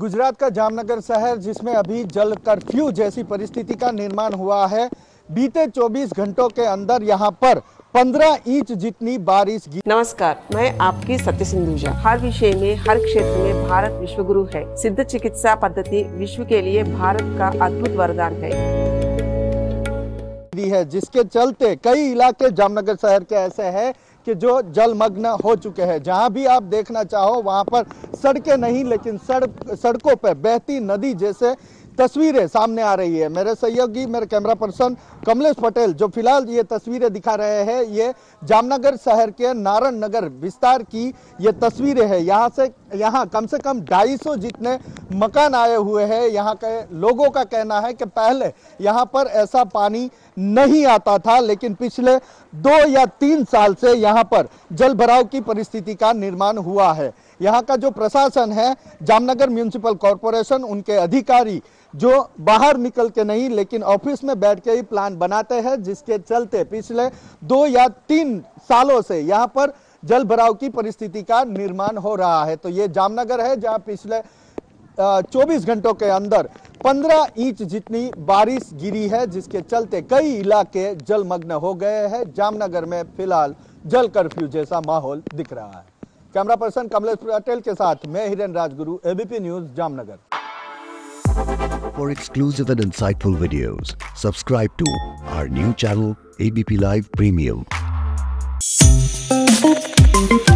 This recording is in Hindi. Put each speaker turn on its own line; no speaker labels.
गुजरात का जामनगर शहर जिसमें अभी जल कर्फ्यू जैसी परिस्थिति का निर्माण हुआ है। बीते 24 घंटों के अंदर यहाँ पर 15 इंच जितनी बारिश गिरी
नमस्कार मैं आपकी सत्य सिंधुजा हर विषय में हर क्षेत्र में भारत विश्व गुरु है। सिद्ध चिकित्सा पद्धति विश्व के लिए भारत का अद्भुत वरदान है।
है जिसके चलते कई इलाके जामनगर शहर के ऐसे हैं कि जो जलमग्न हो चुके हैं। जहाँ भी आप देखना चाहो, वहाँ पर सड़कें नहीं, लेकिन सड़क सड़कों पर बहती नदी जैसे तस्वीरें सामने आ रही है। मेरे सहयोगी, मेरे कैमरा पर्सन कमलेश पटेल, जो फ़िलहाल ये तस्वीरें दिखा रहे हैं, ये जामनगर शहर के नारायण नगर विस्तार की ये तस्वीरें हैं। यहाँ से यहाँ कम से कम 250 जितने मकान आए हुए हैं, यहाँ के लोगों का कहना है कि पहले यहाँ पर ऐसा पानी नहीं आता था, लेकिन पिछले दो या तीन साल से यहाँ पर जल भराव की परिस्थिति का निर्माण हुआ है। यहाँ का जो प्रशासन है, जामनगर म्यूनिसिपल कॉरपोरेशन, उनके अधिकारी जो बाहर निकल के नहीं, लेकिन ऑफ़िस में बैठ के ही प्लान बनाते हैं, जिसके चलते पिछले दो या तीन सालों से यहाँ पर जल भराव की परिस्थिति का निर्माण हो रहा है। तो ये जामनगर है जहाँ पिछले 24 घंटों के अंदर 15 इंच जितनी बारिश गिरी है जिसके चलते कई इलाके जलमग्न हो गए हैं। जामनगर में फ़िलहाल जल कर्फ्यू जैसा माहौल दिख रहा है। कैमरा पर्सन कमलेश पटेल के साथ मैं Hiren Rajguru ABP news Jamnagar.
For exclusive and insightful videos, subscribe to our new channel ABP Live Premium. thank you